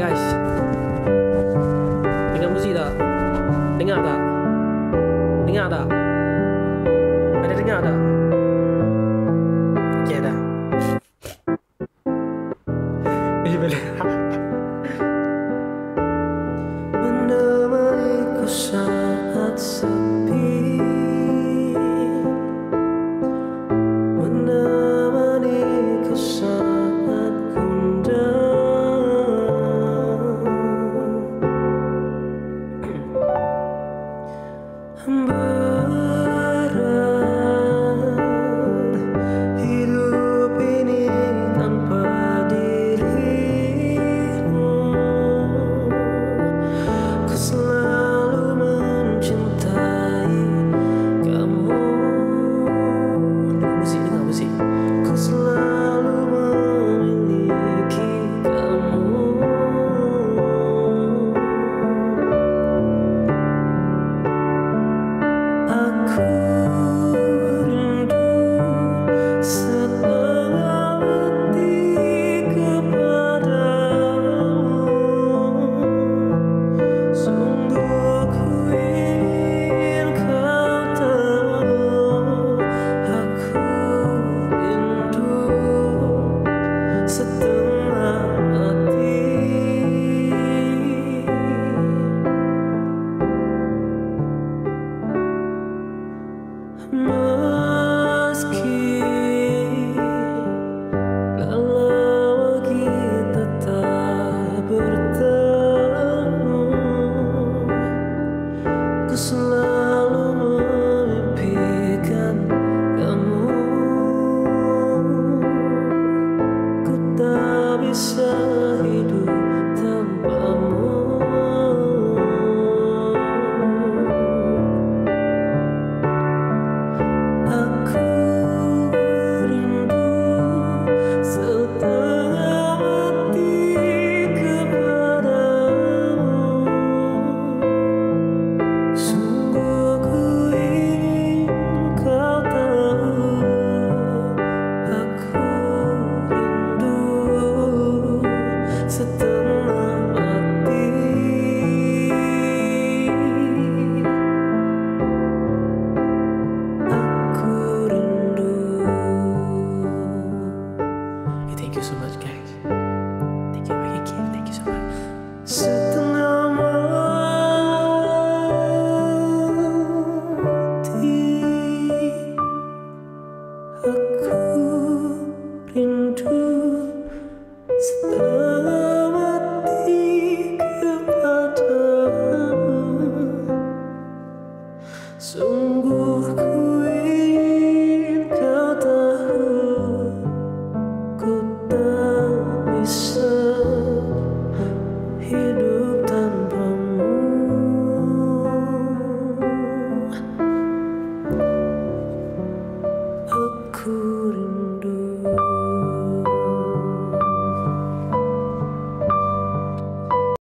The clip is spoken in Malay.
guys Dengar muzik tak? Dengar tak? Dengar tak? Ada dengar tak? Okay dah Ini boleh remember 哭 Terima kasih. So